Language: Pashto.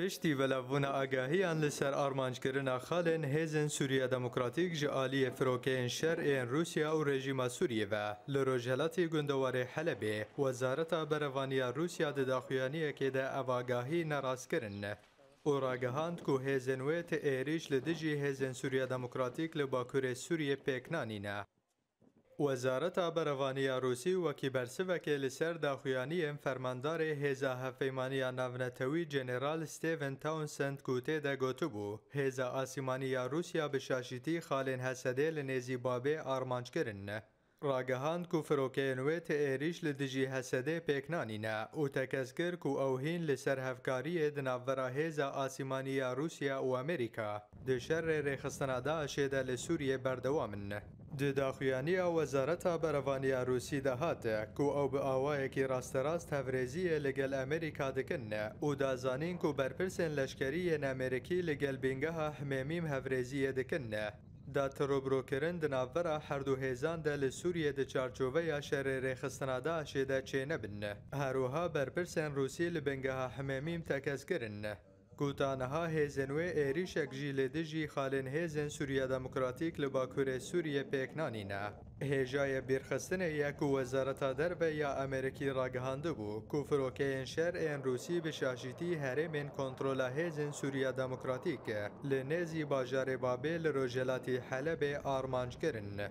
پشتی ولوون آگاهیان لسر آرمانجکردنا خالن هێزن سووریا دموکراتیک ji aliیە فرۆکەین شەرێن رووسیا و رێژیما سووریەوە لە ڕۆژهلاتی گوندەوارێ حەلەبێ وەزارەتا بەرەوانیا رووسیا دداخویانیەکێدا ئەواگاهی نەڕاستکردن. ئۆراگەهاند و هێزن وێت ئێریش لە دژی هێزن سووریا دموکراتیک لە باکوورێ سووریە پێکنانینە. وەزارەتا بەرەوانیا ڕووسی وەکیبەرسڤەکێ لەسەر داخویانی ئەم فەرمانداری هێزا هەفەیمانیا ناونەتەوی جێنێرال ستێڤن تاون سند کوتێ دەگوتبوو هێزا ئاسیمانی یا رووسیا بشاشیتی خالێن هەسەدێ لە نێزی بابێ ئارمانجکردنە ڕاگەهاند و فرۆکەێنوێتە ئێریش لە دژی هەسەدێ پێکنانینە و تەکەسگر و ئەوهین لەسەر هەفکاریە دناڤەرا هێزە ئاسیمانیا رووسیا و ئەمریکا دشەرێ ڕێخستنادا ئەشێدا لە سووریە بەردەوامن. دداخویانیا وەزارەتا بەرەوانیا رووسی دەهاتە کو ئەو بە ئاوایەکی ڕاستەڕاست هەڤرێزیە لەگەل ئەمریکا دەکەنە و دازانین و بەرپرسن لەشکریە نامێرەکی لەگەل بینگەها حمێمیم هەڤرێزیە دەکەنە دا ترۆبرۆکردن دناوەرە هەردوو هێزاندا لە سووریە دە چارچۆڤەیە شەرێ ڕێخستنادا ئاشێدا چێنە بنە هەروها بەرپرسێن رووسی لە بنگەها هەمەمیم تەکەسگرنە گوتانها هیزن و ایریش اکجی دژی خالن سوریا سوریه دموکراتیک لباکور سوریه پیکنانی نه. هیجای برخستن یک وزارت در به یا امریکی راگهانده بو که فروکه این شر روسی به شاشیتی هرم من کنترول هیزن سوریه دموکراتیک لنیزی باجار بابل رو جلاتی حلب آرمانج کرن.